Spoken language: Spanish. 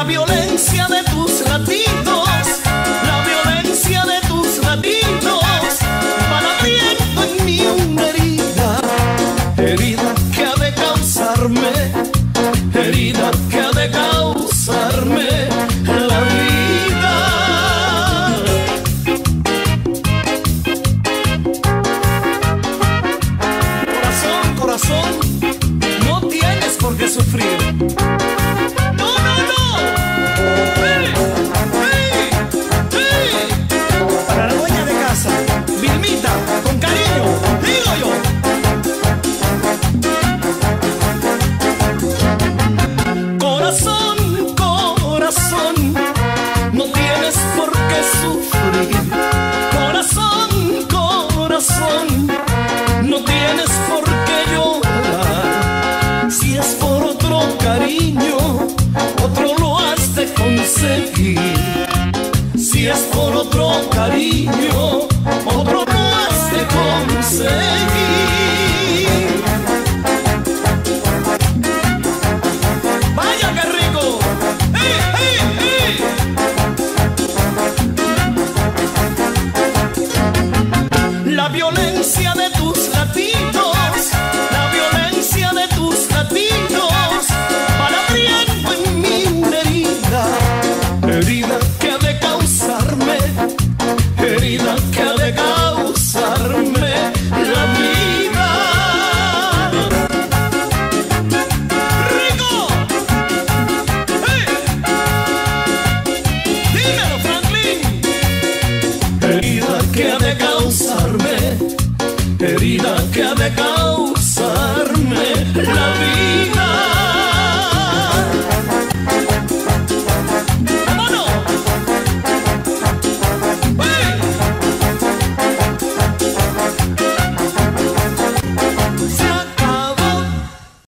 la violencia de tus latidos, la violencia de tus latidos, van abriendo en mí una herida, herida que ha de causarme, herida que ha de causarme la vida. Corazón, corazón, no tienes por qué sufrir. Qué sufrir. Corazón, corazón, no tienes por qué llorar. Si es por otro cariño, otro lo has de conseguir. Si es por otro cariño, que ha de causarme la vida. ¡Rico! ¡Hey! ¡Dímelo, Franklin! Herida que ha de causarme, herida que ha de causarme la vida.